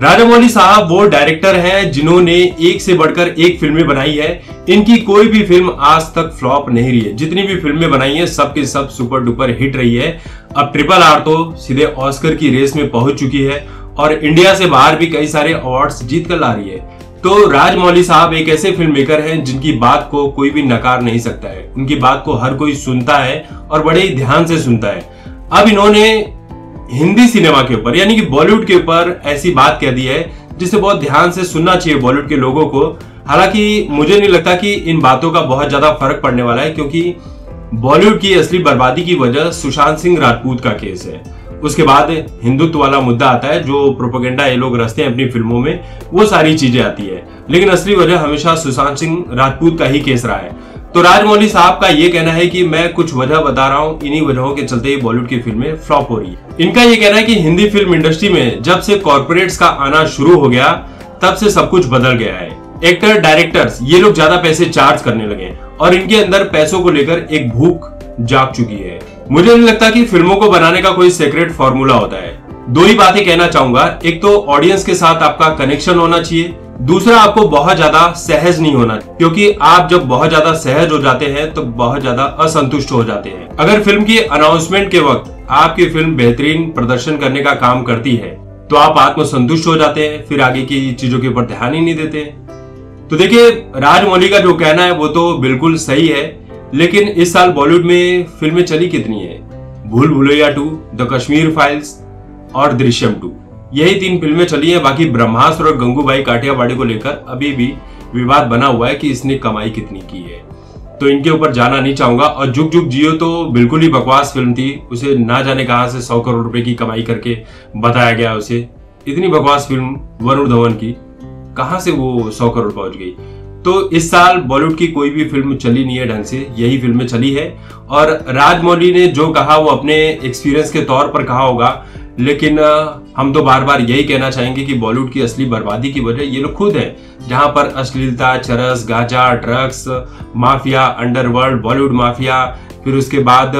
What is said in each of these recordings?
राजामौली साहब वो डायरेक्टर हैं जिन्होंने एक से बढ़कर एक फ़िल्में बनाई है। इनकी कोई भी फ़िल्म आज तक फ्लॉप नहीं रही है। जितनी भी फ़िल्में बनाई है, सब के सब सुपर डुपर हिट रही है। अब ट्रिपल आर तो सीधे ऑस्कर की रेस में पहुँच चुकी है और इंडिया से बाहर भी कई सारे अवार्ड्स जीत कर ला रही है। तो राजमौली साहब एक ऐसे फ़िल्म मेकर हैं जिनकी बात को कोई भी नकार नहीं सकता है। उनकी बात को हर कोई सुनता है और बड़े ध्यान से सुनता है। अब इन्होंने हिंदी सिनेमा के ऊपर, यानी कि बॉलीवुड के ऊपर ऐसी बात कह दी है, जिसे बहुत ध्यान से सुनना चाहिए बॉलीवुड के लोगों को। हालाँकि मुझे नहीं लगता कि इन बातों का बहुत ज़्यादा फ़र्क पड़ने वाला है, क्योंकि बॉलीवुड की असली बर्बादी की वजह सुशांत सिंह राजपूत का केस है। उसके बाद हिंदुत्व वाला मुद्दा आता है, जो प्रोपोगेंडा ये लोग रचते हैं अपनी फ़िल्मों में, वो सारी चीज़ें आती है। लेकिन असली वजह हमेशा सुशांत सिंह राजपूत का ही केस रहा है। तो राजमौली साहब का ये कहना है कि मैं कुछ वजह बता रहा हूँ, इन्हीं वजहों के चलते बॉलीवुड की फ़िल्में फ्लॉप हो रही है। इनका ये कहना है कि हिंदी फ़िल्म इंडस्ट्री में जब से कॉर्पोरेट्स का आना शुरू हो गया, तब से सब कुछ बदल गया है। एक्टर, डायरेक्टर्स, ये लोग ज़्यादा पैसे चार्ज करने लगे और इनके अंदर पैसों को लेकर एक भूख जाग चुकी है। मुझे नहीं लगता कि फ़िल्मों को बनाने का कोई सीक्रेट फॉर्मूला होता है। दो ही बातें कहना चाहूँगा। एक तो ऑडियंस के साथ आपका कनेक्शन होना चाहिए दूसरा, आपको बहुत ज़्यादा सहज नहीं होना, क्योंकि आप जब बहुत ज़्यादा सहज हो जाते हैं तो बहुत ज़्यादा असंतुष्ट हो जाते हैं। अगर फ़िल्म की अनाउंसमेंट के वक्त आपकी फ़िल्म बेहतरीन प्रदर्शन करने का काम करती है तो आप आत्मसंतुष्ट हो जाते हैं, फिर आगे की चीज़ों के ऊपर ध्यान ही नहीं देते। तो देखिए राजमौली का जो कहना है, वो तो बिल्कुल सही है, लेकिन इस साल बॉलीवुड में फ़िल्में चली कितनी है? Bhool Bhulaiyaa two, the Kashmir files और दृश्यम टू। यही तीन फ़िल्में चली हैं, बाकी ब्रह्मास्त्र और गंगूबाई काठियावाड़ी को लेकर अभी भी विवाद बना हुआ है कि इसने कमाई कितनी की है। तो इनके ऊपर जाना नहीं चाहूँगा, और जुग जुग जियो तो बिल्कुल ही बकवास फ़िल्म थी, उसे ना जाने कहा से सौ करोड़ रुपए की कमाई करके बताया गया उसे। इतनी बकवास फ़िल्म वरुण धवन की, कहाँ से वो सौ करोड़ पहुँच गई? तो इस साल बॉलीवुड की कोई भी फ़िल्म चली नहीं है ढंग से, यही फ़िल्में चली है। और राजमौली ने जो कहा, वो अपने एक्सपीरियंस के तौर पर कहा होगा, लेकिन हम तो बार बार यही कहना चाहेंगे कि बॉलीवुड की असली बर्बादी की वजह ये लोग खुद है, जहाँ पर अश्लीलता, चरस, गांजा, drugs, mafia, underworld, Bollywood mafia, फिर उसके बाद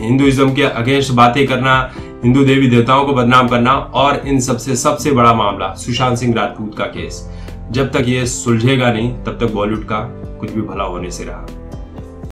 हिंदुइज्म के अगेंस्ट बातें करना, हिंदू देवी देवताओं को बदनाम करना और इन सबसे सबसे बड़ा मामला सुशांत सिंह राजपूत का केस। जब तक ये सुलझेगा नहीं, तब तक बॉलीवुड का कुछ भी भला होने से रहा।